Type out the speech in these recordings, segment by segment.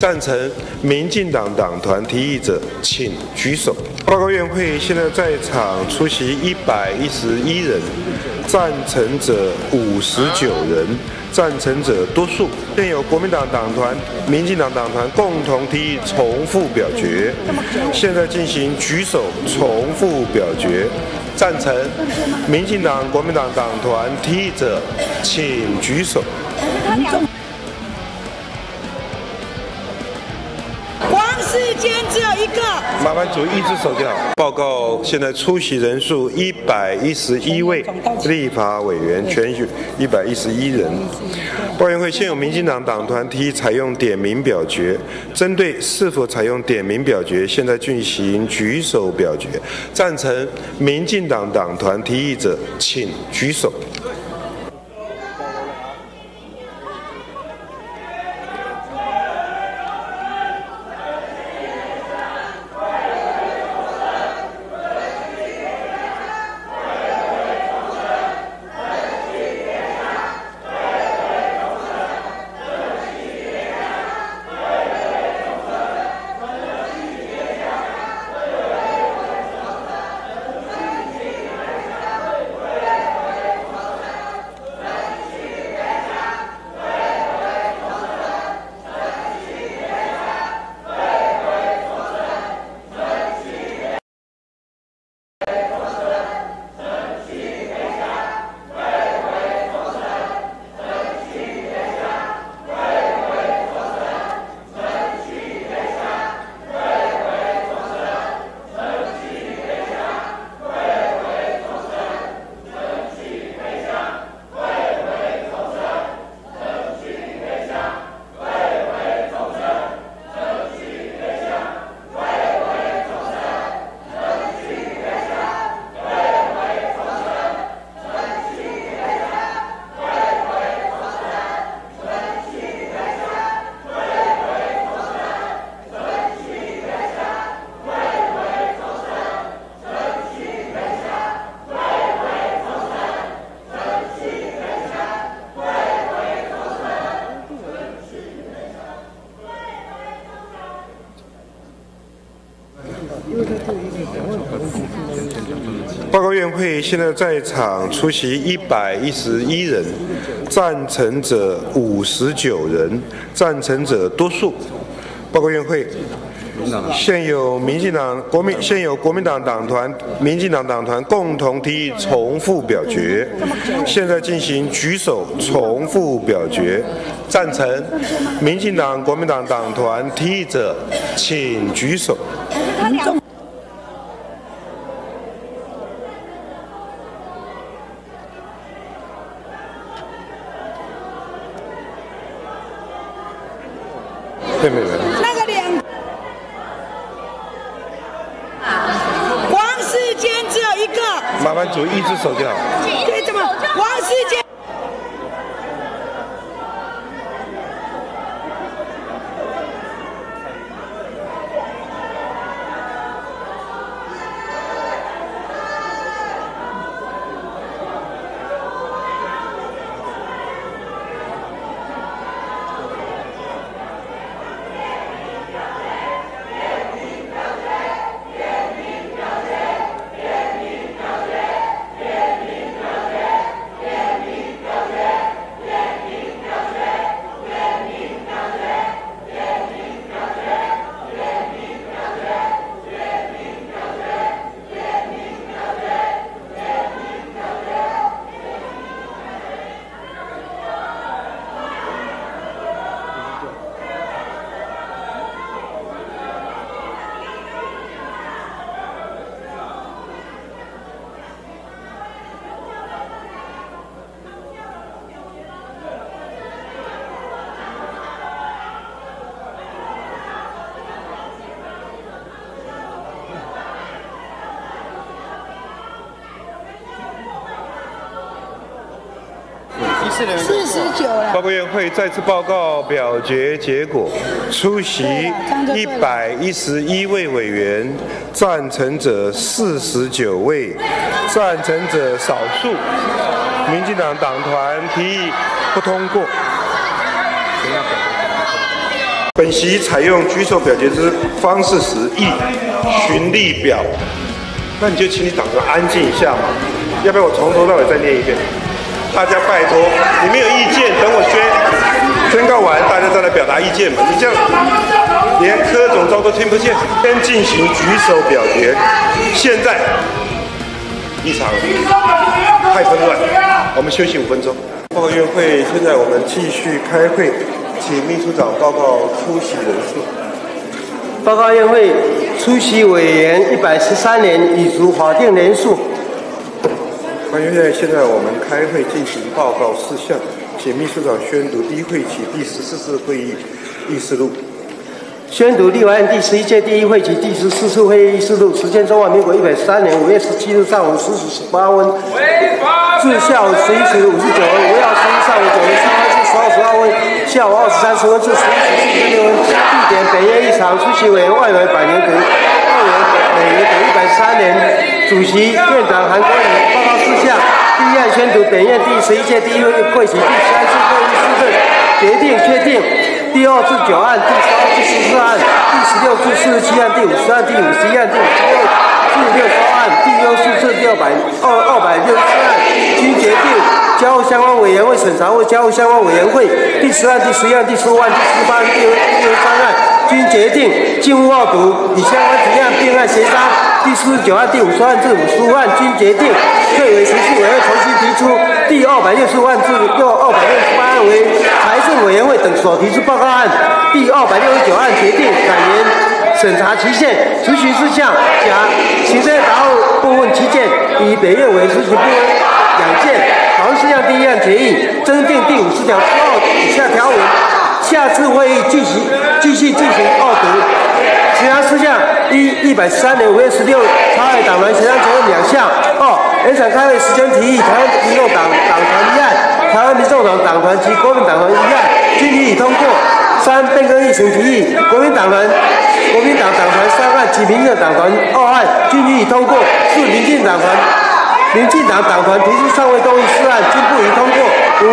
赞成民进党党团提议者，请举手。报告院会现在在场出席一百一十一人，赞成者五十九人，赞成者多数。现有国民党党团、民进党党团共同提议重复表决，现在进行举手重复表决。赞成民进党、国民党党团提议者，请举手。个，麻烦主一只手就好。报告现在出席人数一百一十一位，立法委员全选一百一十一人。报员会现有民进党党团提议采用点名表决，针对是否采用点名表决，现在进行举手表决。赞成民进党党团提议者，请举手。报告院会现在在场出席一百一十一人，赞成者五十九人，赞成者多数。报告院会现有民进党国民现有国民党党团、民进党党团共同提议重复表决，现在进行举手重复表决。赞成民进党国民党党团提议者，请举手。对没有？那个脸，王世坚只有一个。麻烦主一只手就好。对，怎么？王世坚。四十九了。报告院会再次报告表决结果：出席一百一十一位委员，赞成者四十九位，赞成者少数。民进党党团提议不通过。本本席采用举手表决之方式时，亦循例表。那你就请你党员安静一下嘛，要不要我从头到尾再念一遍？大家拜托，你没有意见，等我宣宣告完，大家再来表达意见嘛。你这样连柯总招都听不见，先进行举手表决。现在一场太纷乱，我们休息五分钟。报告院会，现在我们继续开会，请秘书长报告出席人数。报告院会出席委员一百十三人，已足法定人数。关于现在我们开会进行报告事项，请秘书长宣读第一会期第十四次会议议事录。宣读立法院第十一届第一会期第十四次会议议事录，时间中华民国一百三年五月十七日上午十时十八分，至下午十一时五十九分；五月十一上午九时三分至十二时二分，下午二十三时分至十一时四十六分。地点：本院议场，出席委员外围百年阁。委员等一百三年，主席院长韩国瑜报告事项。第一案宣读本院第十一届第一会席第三次会议事证，决定确定第二至九案、第三至十四案、第十六至四十七案、第五十案、第五十一案、第五十六至六十案、第六十四至六百二二百六十四案，均决定交相关委员会审查或交相关委员会。第十案、第十一案、第十五案、第十八案、第第十三案。均决定进入二读，以相关提案并案协商。第四十九案、第五十案至五十五案均决定退为程序委员会重新提出。第二百六十案至六二百六十八案为财政委员会等所提出报告案。第二百六十九案决定改延审查期限。执行事项：甲行政答复部分期限以北院为执行部分两件。讨论事项第一案决议增订第五十条之二以下条文。下次会议继续继续进行二读。其他事项：一、一百三年五月十六朝野党团协商决议两项；二、延长开会时间提议台湾民众党党团议案，台湾民众党党团及国民党团议案均予以通过；三、变更议程提议，国民党团、国民党党团三案及民进党团二案均予以通过；四、民进党团。民进党党团提出尚未动议事案，均不予通过。五、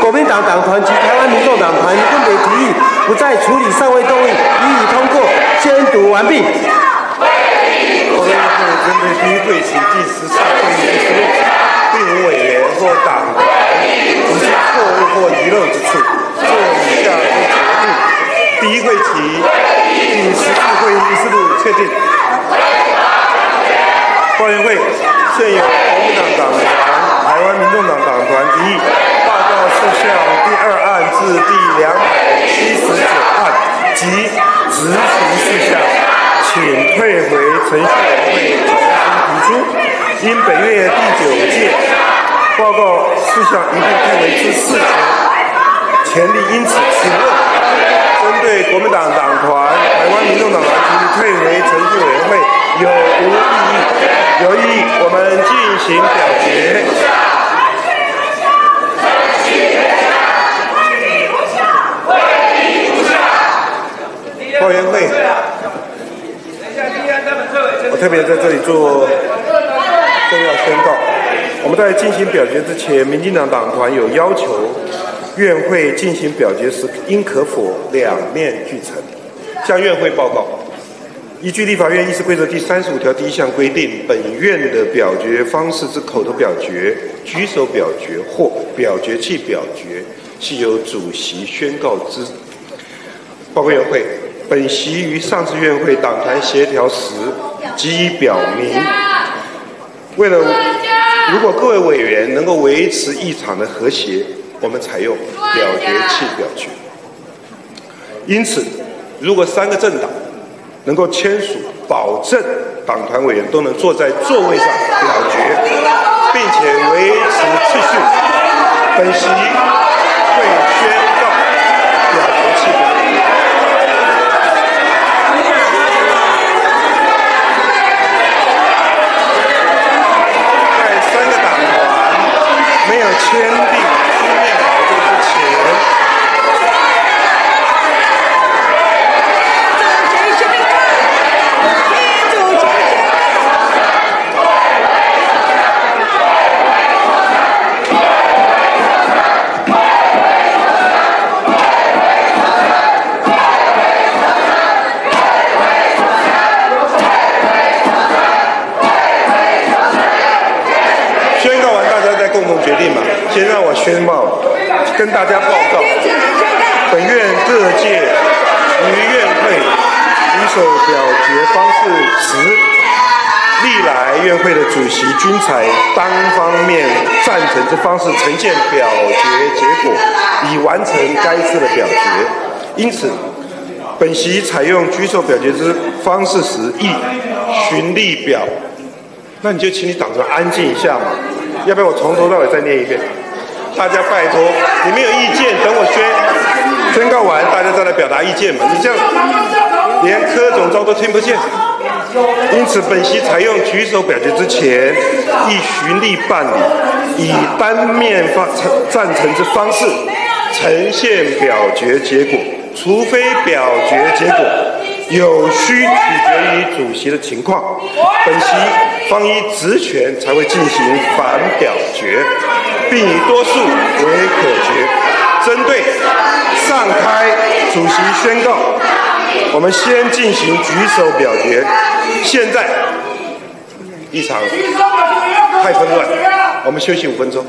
国民党党团及台湾民众党团分别提议不再处理尚未动议，予以通过。宣读完毕。我们会针对第一会期第十次会议议事录，并无委员或党团有些错误或遗漏之处，做以下之决定：第一会期第十次会议记录确定。报员会现有党团、台湾民众党党团提议报告事项第二案至第两百七十九案及执行事项，请退回程序委员会重新提出。因本月第九届报告事项一并退为之事前，前例因此，请问。针对国民党党团、台湾民众党团提退回程序委员会行表决。委员会，我特别在这里做重要宣告。我们在进行表决之前，民进党党团有要求。院会进行表决时，应可否两面俱成。向院会报告：依据立法院议事规则第三十五条第一项规定，本院的表决方式之口头表决、举手表决或表决器表决，系由主席宣告之。报告院会，本席于上次院会党团协调时，即已表明，为了如果各位委员能够维持议场的和谐。我们采用表决器表决，因此，如果三个政党能够签署保证党团委员都能坐在座位上表决，并且维持秩序，本席会宣告表决器表决。在三个党团没有签共同决定嘛。先让我宣报，跟大家报告，本院各界于院会举手表决方式时，历来院会的主席均采单方面赞成之方式呈现表决结果，以完成该次的表决。因此，本席采用举手表决之方式时，亦循例表。那你就请你党长安静一下嘛，要不要我从头到尾再念一遍。大家拜托，你没有意见，等我宣宣告完，大家再来表达意见嘛。你这样连柯总召都听不见，因此本席采用举手表决之前，亦循例办理，以单面发赞成之方式呈现表决结果，除非表决结果有需取决于主席的情况，本席方依职权才会进行反表决。并以多数为可决。针对上开主席宣告，我们先进行举手表决。现在一场太纷乱，我们休息五分钟。